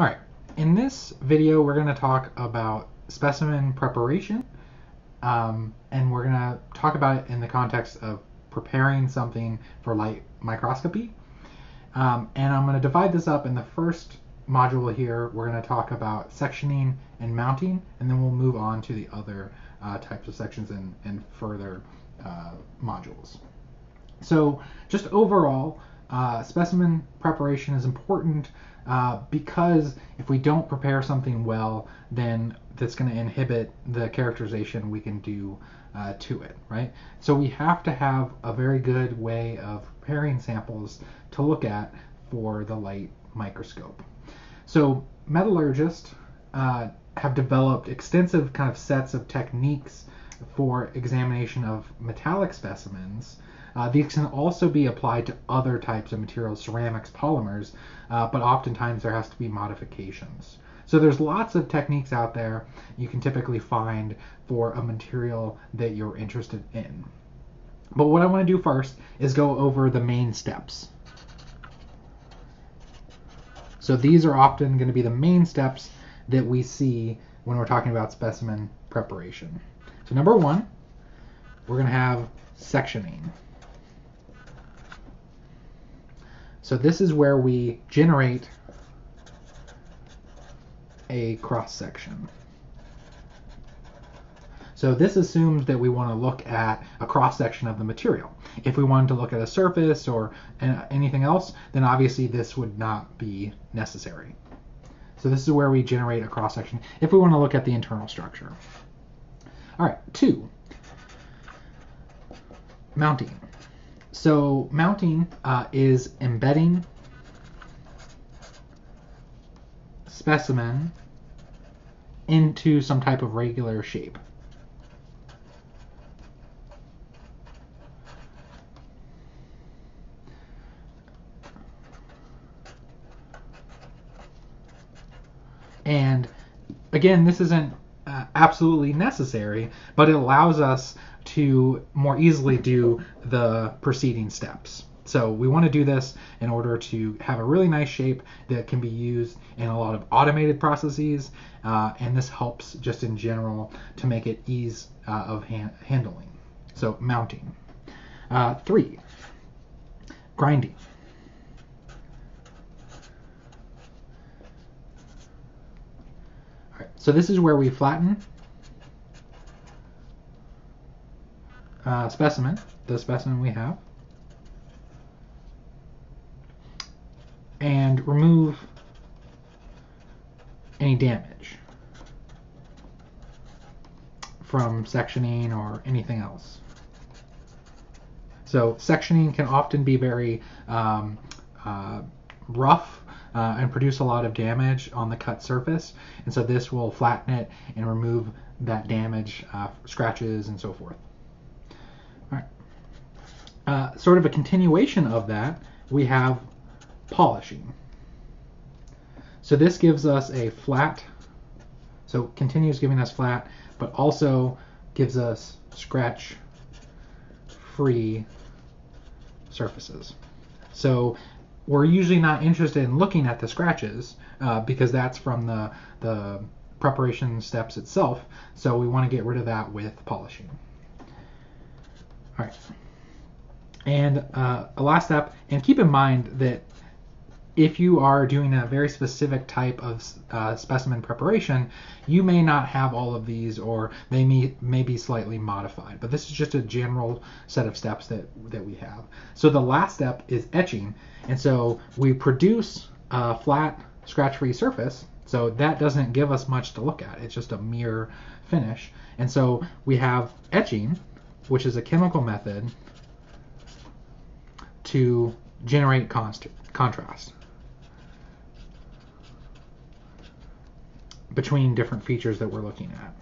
All right, in this video, we're going to talk about specimen preparation, um, and we're going to talk about it in the context of preparing something for light microscopy. Um, and I'm going to divide this up in the first module here, we're going to talk about sectioning and mounting, and then we'll move on to the other uh, types of sections and, and further uh, modules. So just overall, uh, specimen preparation is important uh, because if we don't prepare something well, then that's going to inhibit the characterization we can do uh, to it, right? So we have to have a very good way of preparing samples to look at for the light microscope. So metallurgists uh, have developed extensive kind of sets of techniques for examination of metallic specimens uh, these can also be applied to other types of materials, ceramics, polymers, uh, but oftentimes there has to be modifications. So there's lots of techniques out there you can typically find for a material that you're interested in. But what I want to do first is go over the main steps. So these are often going to be the main steps that we see when we're talking about specimen preparation. So number one, we're going to have sectioning. So this is where we generate a cross section. So this assumes that we want to look at a cross section of the material. If we wanted to look at a surface or anything else, then obviously this would not be necessary. So this is where we generate a cross section if we want to look at the internal structure. All right, two, mounting. So mounting uh, is embedding specimen into some type of regular shape. And again, this isn't uh, absolutely necessary, but it allows us to more easily do the preceding steps. So we want to do this in order to have a really nice shape that can be used in a lot of automated processes, uh, and this helps just in general to make it ease uh, of hand- handling. So mounting. Uh, three, grinding. All right, so this is where we flatten uh, specimen, the specimen we have, and remove any damage from sectioning or anything else. So sectioning can often be very um, uh, rough uh, and produce a lot of damage on the cut surface, and so this will flatten it and remove that damage, uh, scratches, and so forth. Uh, sort of a continuation of that, we have polishing. So this gives us a flat, so continues giving us flat, but also gives us scratch free surfaces. So we're usually not interested in looking at the scratches uh, because that's from the, the preparation steps itself. So we want to get rid of that with polishing. All right. And uh, a last step, and keep in mind that if you are doing a very specific type of uh, specimen preparation, you may not have all of these or they may, may be slightly modified. But this is just a general set of steps that, that we have. So the last step is etching. And so we produce a flat scratch-free surface. So that doesn't give us much to look at. It's just a mere finish. And so we have etching, which is a chemical method to generate const- contrast between different features that we're looking at.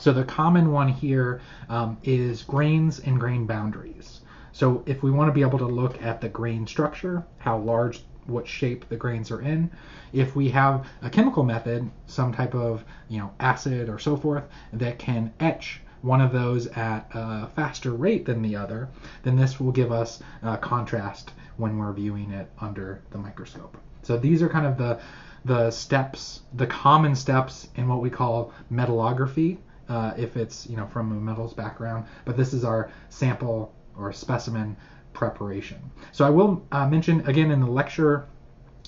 So the common one here um, is grains and grain boundaries. So if we want to be able to look at the grain structure, how large what shape the grains are in. If we have a chemical method, some type of you know acid or so forth, that can etch one of those at a faster rate than the other, then this will give us uh, contrast when we're viewing it under the microscope. So these are kind of the the steps, the common steps in what we call metallography, uh, if it's you know from a metals background. But this is our sample or specimen preparation. So I will uh, mention again in the lecture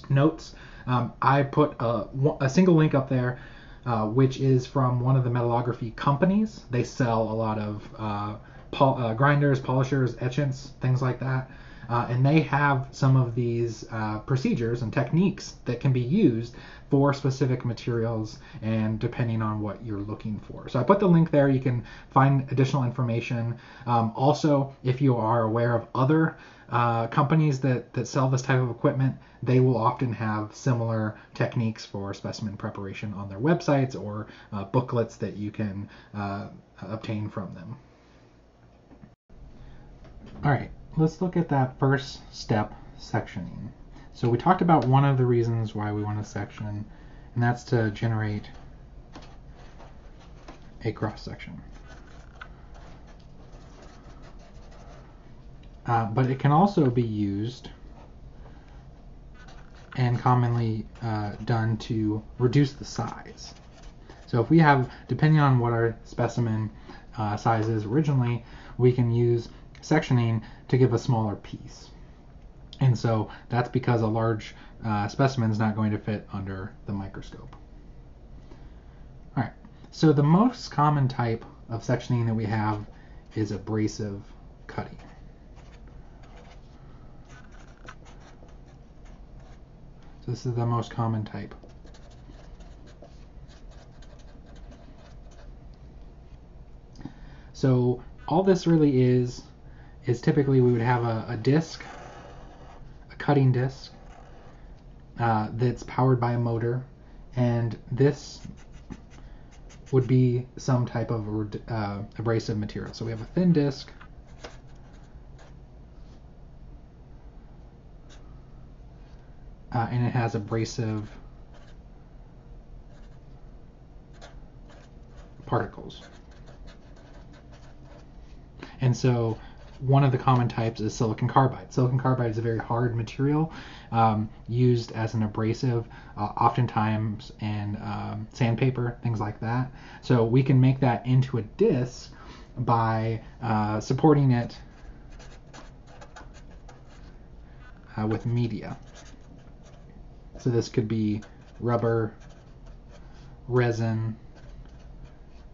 notes, um, I put a, a, single link up there, uh, which is from one of the metallography companies. They sell a lot of uh, pol- uh, grinders, polishers, etchants, things like that. Uh, and they have some of these uh, procedures and techniques that can be used for specific materials and depending on what you're looking for. So I put the link there. You can find additional information. Um, also, if you are aware of other uh, companies that, that sell this type of equipment, they will often have similar techniques for specimen preparation on their websites or uh, booklets that you can uh, obtain from them. All right, let's look at that first step, sectioning. So we talked about one of the reasons why we want to section, and that's to generate a cross section. Uh, but it can also be used and commonly uh, done to reduce the size. So if we have, depending on what our specimen uh, size is originally, we can use sectioning to give a smaller piece. And so that's because a large uh, specimen is not going to fit under the microscope. All right, so the most common type of sectioning that we have is abrasive cutting. So this is the most common type. So all this really is is typically we would have a, a disc, cutting disc uh, that's powered by a motor, and this would be some type of uh, abrasive material. So we have a thin disc. Uh, and it has abrasive particles. And so one of the common types is silicon carbide. Silicon carbide is a very hard material um, used as an abrasive, uh, oftentimes in um, sandpaper, things like that. So we can make that into a disc by uh, supporting it uh, with media. So this could be rubber, resin,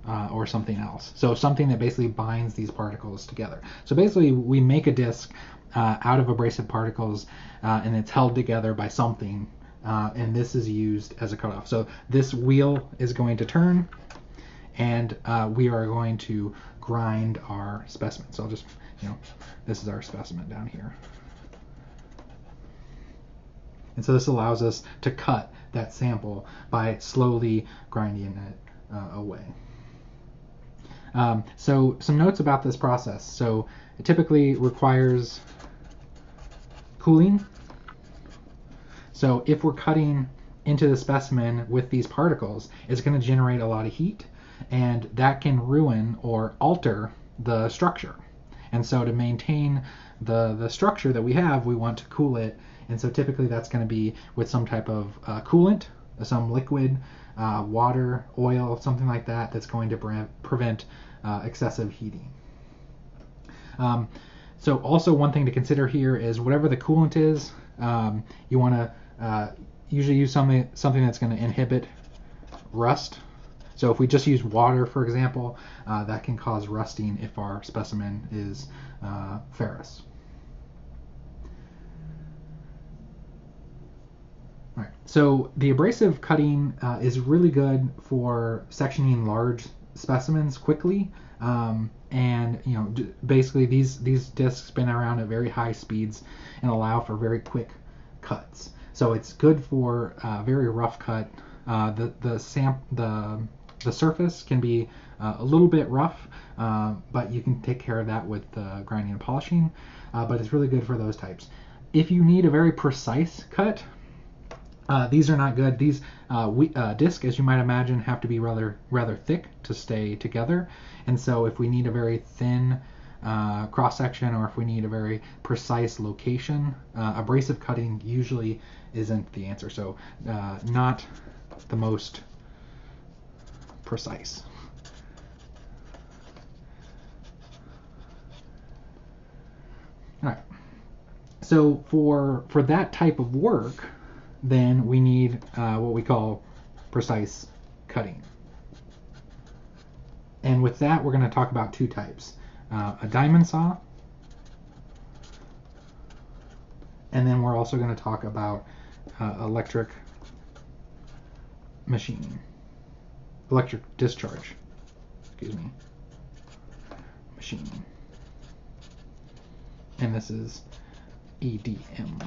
uh, or something else. So something that basically binds these particles together. So basically, we make a disc uh, out of abrasive particles, uh, and it's held together by something, uh, and this is used as a cutoff. So this wheel is going to turn, and uh, we are going to grind our specimen. So I'll just, you know, this is our specimen down here. And so this allows us to cut that sample by slowly grinding it uh, away. Um, so some notes about this process. So it typically requires cooling. So if we're cutting into the specimen with these particles, it's going to generate a lot of heat, and that can ruin or alter the structure. And so to maintain the, the structure that we have, we want to cool it. And so typically that's going to be with some type of uh, coolant, some liquid uh, water, oil, something like that, that's going to pre- prevent uh, excessive heating. Um, so also one thing to consider here is whatever the coolant is, um, you want to uh, usually use something something that's going to inhibit rust. So if we just use water, for example, uh, that can cause rusting if our specimen is uh, ferrous. So the abrasive cutting uh, is really good for sectioning large specimens quickly. Um, and you know, basically these these discs spin around at very high speeds and allow for very quick cuts. So it's good for uh, very rough cut. Uh, the the sam the the surface can be uh, a little bit rough, uh, but you can take care of that with grinding and polishing. Uh, but it's really good for those types. If you need a very precise cut, Uh, these are not good. These uh, we, uh, disc, as you might imagine, have to be rather rather thick to stay together. And so, if we need a very thin uh, cross section, or if we need a very precise location, uh, abrasive cutting usually isn't the answer. So, not the most precise. All right. So for for that type of work, then we need uh, what we call precise cutting. And with that, we're going to talk about two types: uh, a diamond saw, and then we're also going to talk about uh, electric machine, electric discharge. Excuse me, machine. And this is EDM.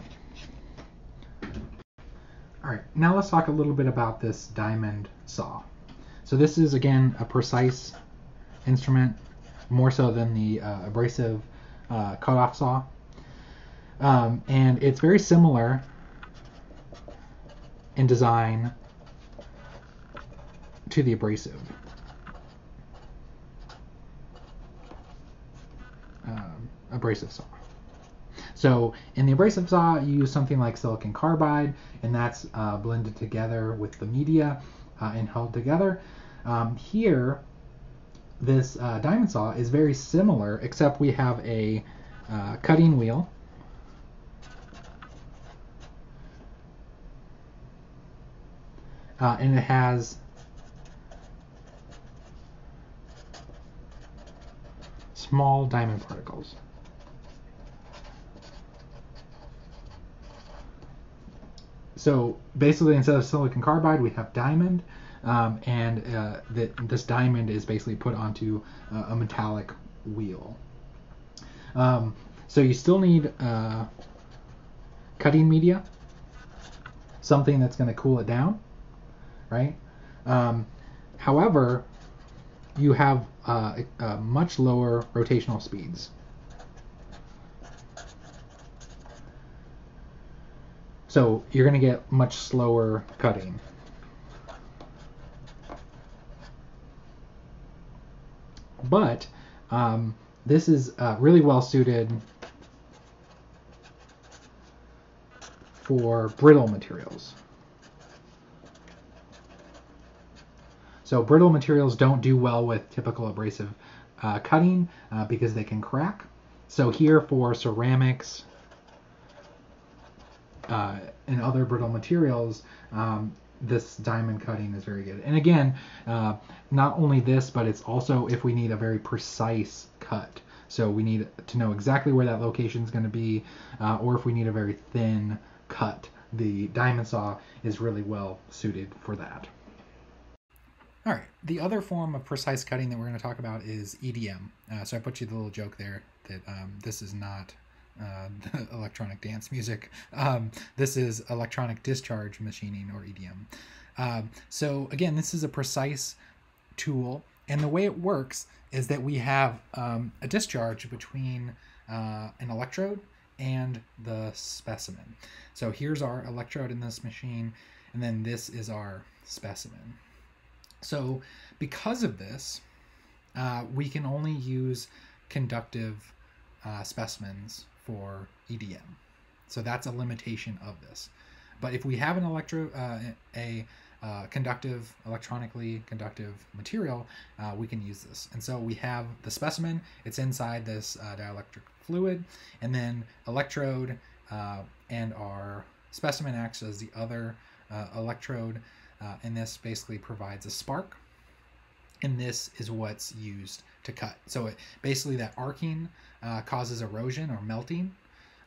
All right, now let's talk a little bit about this diamond saw. So this is again a precise instrument, more so than the uh, abrasive uh, cutoff saw. Um, and it's very similar in design to the abrasive. Um, abrasive saw. So in the abrasive saw, you use something like silicon carbide, and that's uh, blended together with the media uh, and held together. Um, here, this uh, diamond saw is very similar, except we have a uh, cutting wheel. Uh, and it has small diamond particles. So basically, instead of silicon carbide, we have diamond, um, and uh, this diamond is basically put onto uh, a metallic wheel. Um, so you still need uh, cutting media, something that's going to cool it down, right? Um, however, you have uh, much lower rotational speeds. So you're going to get much slower cutting. But um, this is uh, really well suited for brittle materials. So brittle materials don't do well with typical abrasive uh, cutting uh, because they can crack. So here for ceramics, uh, and other brittle materials, um, this diamond cutting is very good. And again, uh, not only this, but it's also if we need a very precise cut. So we need to know exactly where that location is going to be, uh, or if we need a very thin cut, the diamond saw is really well suited for that. All right, the other form of precise cutting that we're going to talk about is EDM. Uh, so I put you the little joke there that um, this is not uh, electronic dance music. Um, this is electronic discharge machining or EDM. Um, so again, this is a precise tool, and the way it works is that we have um, a discharge between uh, an electrode and the specimen. So here's our electrode in this machine, and then this is our specimen. So because of this, uh, we can only use conductive uh, specimens for EDM. So that's a limitation of this. But if we have an electro, uh, a uh, conductive, electronically conductive material, uh, we can use this. And so we have the specimen, it's inside this uh, dielectric fluid, and then electrode uh, and our specimen acts as the other uh, electrode, and this basically provides a spark. And this is what's used to cut. So it basically that arcing uh, causes erosion or melting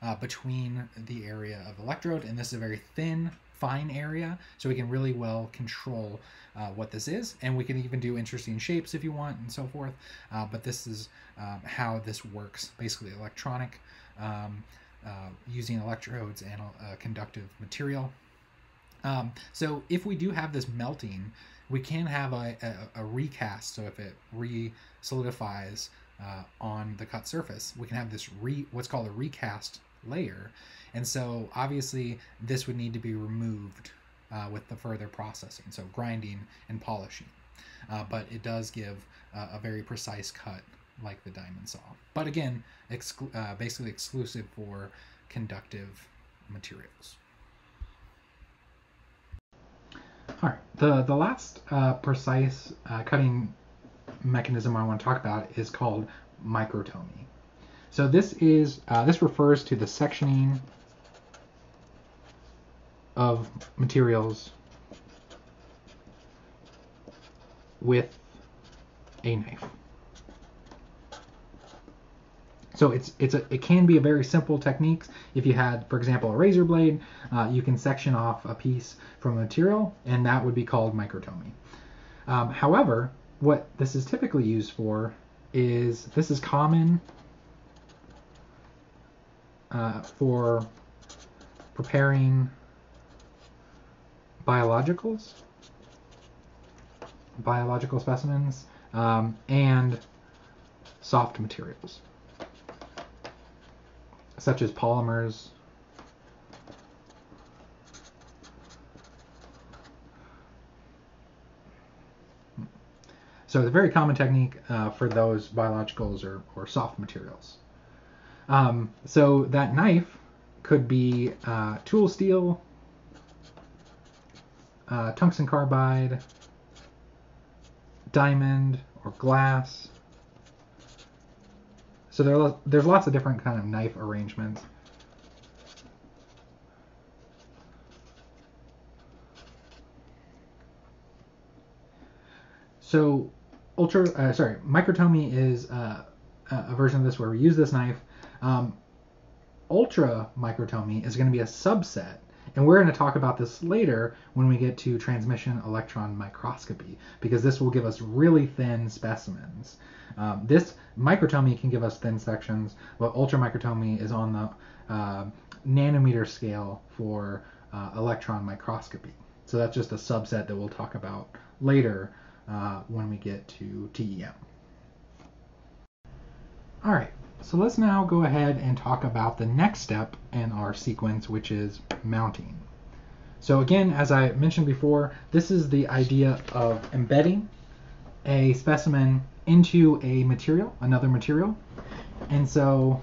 uh, between the area of electrode, and this is a very thin, fine area, so we can really well control uh, what this is, and we can even do interesting shapes if you want and so forth. Uh, but this is um, how this works, basically electronic, um, uh, using electrodes and a conductive material. Um, so if we do have this melting, we can have a, a, a recast. So if it re-solidifies uh, on the cut surface, we can have this re what's called a recast layer. And so obviously this would need to be removed uh, with the further processing, so grinding and polishing. Uh, but it does give a very precise cut like the diamond saw. But again, exclu- uh, basically exclusive for conductive materials. All right, the the last uh, precise uh, cutting mechanism I want to talk about is called microtomy. So this is uh, this refers to the sectioning of materials with a knife. So it's it's a it can be a very simple technique. If you had, for example, a razor blade, uh, you can section off a piece from a material, and that would be called microtomy. Um, however, what this is typically used for is this is common uh, for preparing biologicals, biological specimens, um, and soft materials such as polymers. So a very common technique uh, for those biologicals or, or soft materials. Um, so that knife could be uh, tool steel, uh, tungsten carbide, diamond, or glass. So there, there's lots of different kind of knife arrangements. So ultra, uh, sorry, microtomy is uh, a version of this where we use this knife. Um, ultra microtomy is going to be a subset and we're going to talk about this later when we get to transmission electron microscopy, because this will give us really thin specimens. Um, this microtomy can give us thin sections, but ultramicrotomy is on the uh, nanometer scale for uh, electron microscopy. So that's just a subset that we'll talk about later uh, when we get to TEM. All right, so let's now go ahead and talk about the next step in our sequence, which is mounting. So again, as I mentioned before, this is the idea of embedding a specimen into a material, another material. And so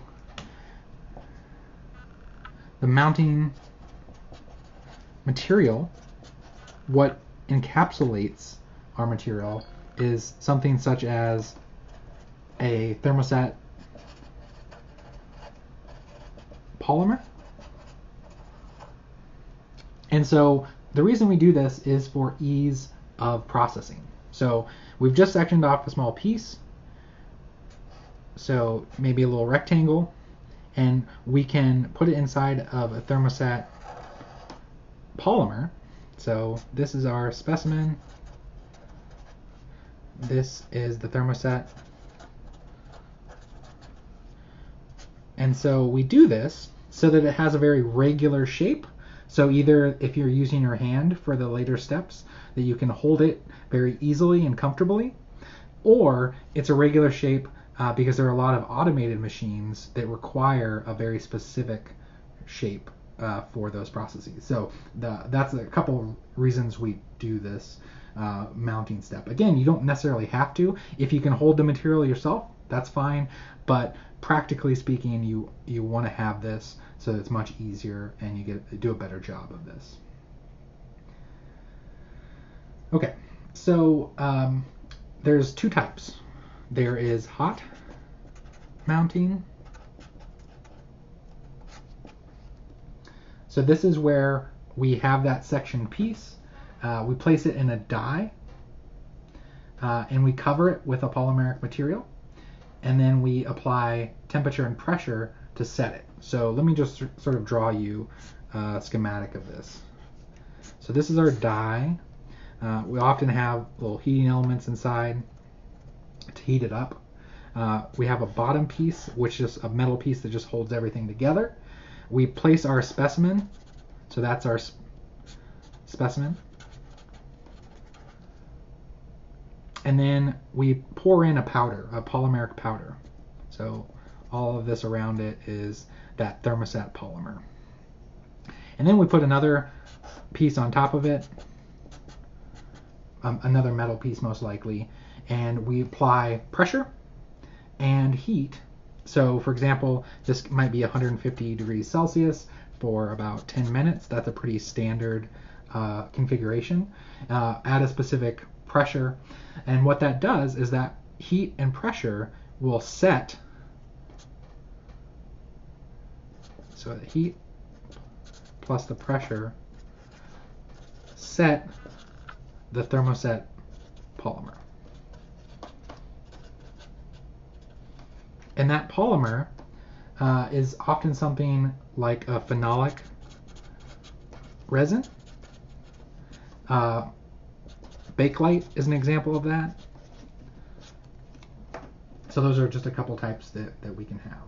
the mounting material, what encapsulates our material is something such as a thermoset polymer. And so the reason we do this is for ease of processing. So we've just sectioned off a small piece, so maybe a little rectangle, and we can put it inside of a thermoset polymer. So this is our specimen. This is the thermoset. And so we do this so that it has a very regular shape. So either if you're using your hand for the later steps, that you can hold it very easily and comfortably, or it's a regular shape uh, because there are a lot of automated machines that require a very specific shape uh, for those processes. So the, that's a couple reasons we do this uh, mounting step. Again, you don't necessarily have to. If you can hold the material yourself, that's fine. But practically speaking, you you want to have this so it's much easier and you get do a better job of this. Okay, so um, there's two types. There is hot mounting. So this is where we have that section piece. Uh, we place it in a die uh, and we cover it with a polymeric material and then we apply temperature and pressure to set it. So let me just sort of draw you a schematic of this. So this is our die. Uh, we often have little heating elements inside to heat it up. Uh, we have a bottom piece, which is a metal piece that just holds everything together. We place our specimen, so that's our sp specimen. And then we pour in a powder, a polymeric powder. So all of this around it is that thermoset polymer. And then we put another piece on top of it, um, another metal piece most likely, and we apply pressure and heat. So, for example, this might be 150 degrees Celsius for about 10 minutes. That's a pretty standard uh, configuration uh, at a specific pressure. And what that does is that heat and pressure will set. So the heat plus the pressure set the thermoset polymer. And that polymer uh, is often something like a phenolic resin. Uh, Bakelite is an example of that. So those are just a couple types that, that we can have.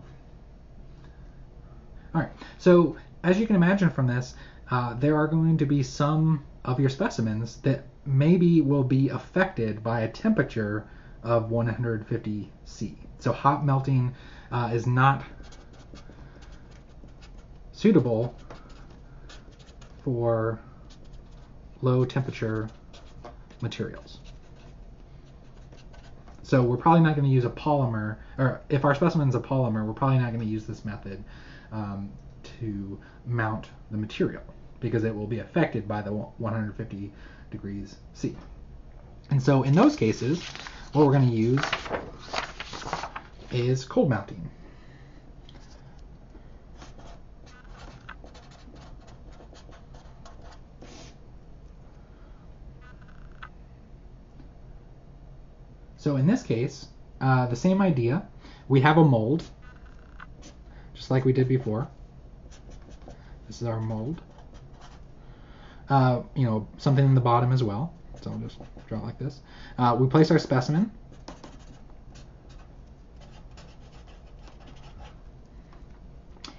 All right, so as you can imagine from this, uh, there are going to be some of your specimens that maybe will be affected by a temperature of 150 C. So hot melting uh, is not suitable for low temperature materials. So we're probably not going to use a polymer, or if our specimen is a polymer, we're probably not going to use this method um, to mount the material because it will be affected by the 150 degrees C. And so in those cases, what we're going to use is cold mounting. So in this case, uh, the same idea. We have a mold, just like we did before. This is our mold. Uh, you know, something in the bottom as well. So I'll just draw it like this. Uh, we place our specimen.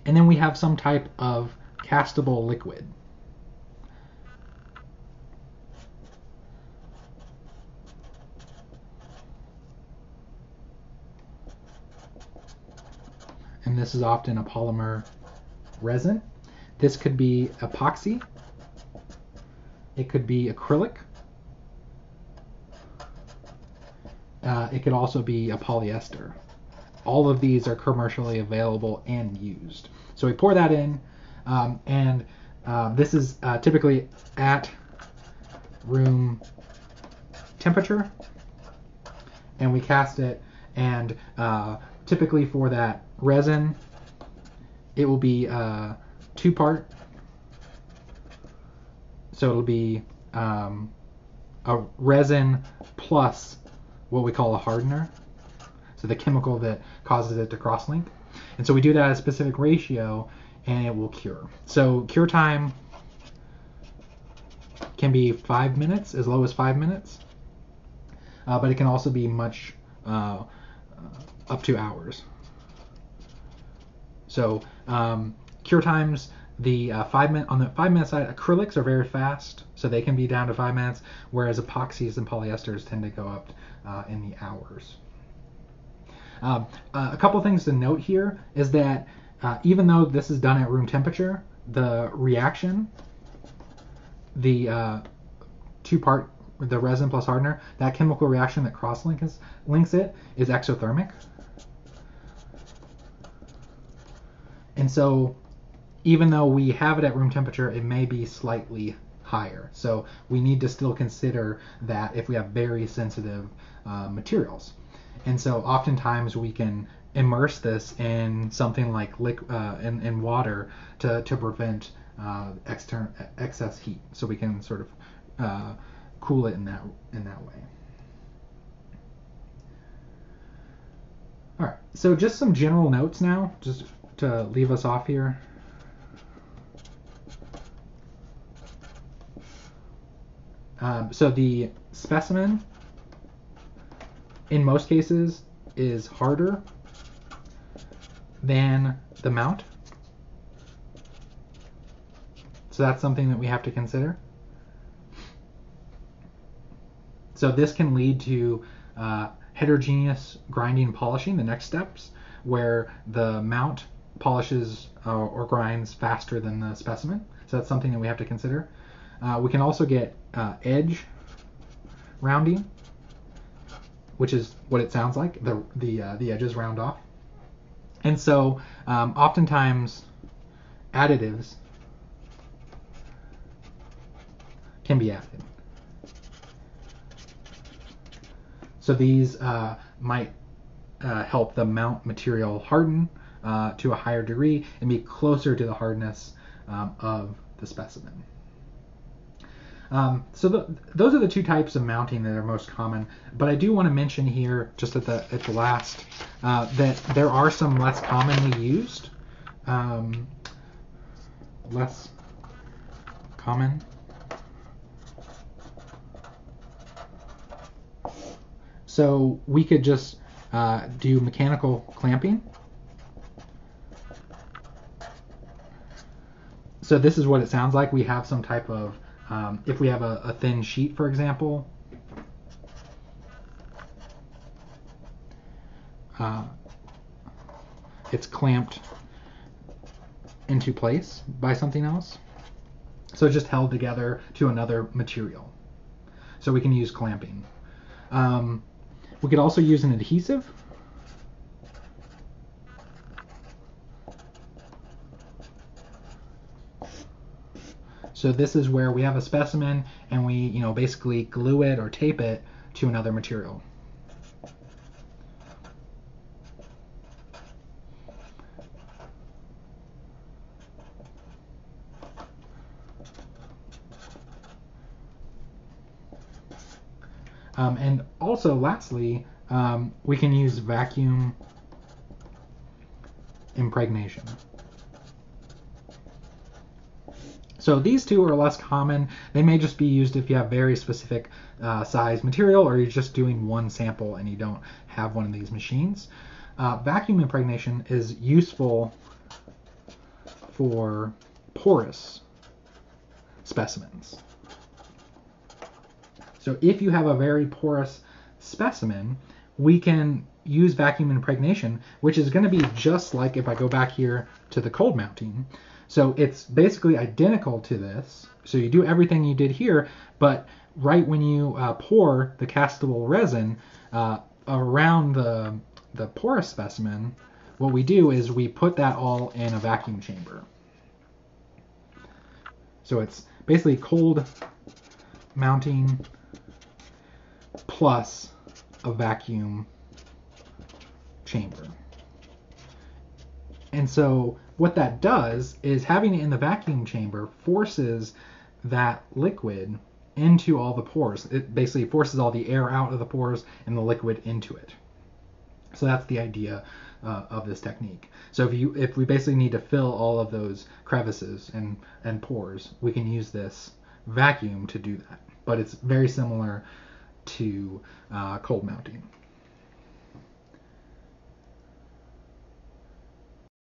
And then we have some type of castable liquid. This is often a polymer resin. This could be epoxy. It could be acrylic. Uh, it could also be a polyester. All of these are commercially available and used. So we pour that in, um, and uh, this is uh, typically at room temperature, and we cast it, and uh, typically for that resin, it will be uh, two part. So it'll be um, a resin plus what we call a hardener. So the chemical that causes it to cross-link. And so we do that at a specific ratio and it will cure. So cure time can be five minutes, as low as five minutes. Uh, but it can also be much uh, up to hours. So um, cure times, the uh, five minute on the five minute side, acrylics are very fast, so they can be down to five minutes, whereas epoxies and polyesters tend to go up uh, in the hours. Um, uh, a couple things to note here is that uh, even though this is done at room temperature, the reaction, the uh, two part, the resin plus hardener, that chemical reaction that cross links, links it is exothermic. And so even though we have it at room temperature, it may be slightly higher. So we need to still consider that if we have very sensitive uh, materials. And so oftentimes we can immerse this in something like liquid uh, in, in water to, to prevent uh, extern- excess heat. So we can sort of uh, cool it in that in that way. All right. So just some general notes now, just to leave us off here. Um, so the specimen, in most cases, is harder than the mount. So that's something that we have to consider. So this can lead to uh, heterogeneous grinding and polishing, the next steps, where the mount polishes uh, or grinds faster than the specimen. So that's something that we have to consider. Uh, we can also get uh, edge rounding, which is what it sounds like. The the uh, the edges round off, and so um, oftentimes additives can be added. So these uh, might uh, help the mount material harden uh, to a higher degree and be closer to the hardness um, of the specimen. Um, so the, those are the two types of mounting that are most common. But I do want to mention here, just at the at the last, uh, that there are some less commonly used, um, less common. So we could just uh, do mechanical clamping. So this is what it sounds like. We have some type of, um, if we have a, a thin sheet, for example, uh, it's clamped into place by something else. So just held together to another material. So we can use clamping. Um, we could also use an adhesive. So this is where we have a specimen and we, you know, basically glue it or tape it to another material. Um, and also, lastly, um, we can use vacuum impregnation. So these two are less common. They may just be used if you have very specific uh, size material or you're just doing one sample and you don't have one of these machines. Uh, vacuum impregnation is useful for porous specimens. So if you have a very porous specimen, we can use vacuum impregnation, which is going to be just like if I go back here to the cold mounting. So it's basically identical to this. So you do everything you did here, but right when you uh, pour the castable resin uh, around the, the porous specimen, what we do is we put that all in a vacuum chamber. So it's basically cold mounting plus a vacuum chamber. And so what that does is having it in the vacuum chamber forces that liquid into all the pores. It basically forces all the air out of the pores and the liquid into it. So that's the idea uh, of this technique. So if you if we basically need to fill all of those crevices and and pores, we can use this vacuum to do that. But it's very similar to uh, cold mounting.